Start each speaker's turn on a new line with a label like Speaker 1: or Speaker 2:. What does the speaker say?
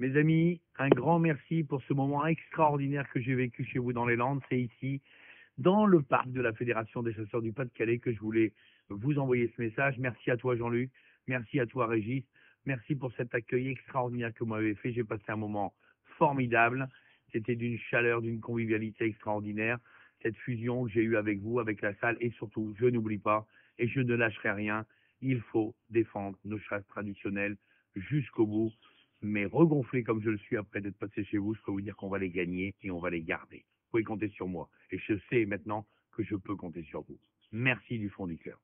Speaker 1: Mes amis, un grand merci pour ce moment extraordinaire que j'ai vécu chez vous dans les Landes. C'est ici, dans le parc de la Fédération des chasseurs du Pas-de-Calais, que je voulais vous envoyer ce message. Merci à toi, Jean-Luc. Merci à toi, Régis. Merci pour cet accueil extraordinaire que vous m'avez fait. J'ai passé un moment formidable. C'était d'une chaleur, d'une convivialité extraordinaire. Cette fusion que j'ai eue avec vous, avec la salle, et surtout, je n'oublie pas, et je ne lâcherai rien, il faut défendre nos chasses traditionnelles jusqu'au bout. Mais regonflé comme je le suis après d'être passé chez vous, je peux vous dire qu'on va les gagner et on va les garder. Vous pouvez compter sur moi. Et je sais maintenant que je peux compter sur vous. Merci du fond du cœur.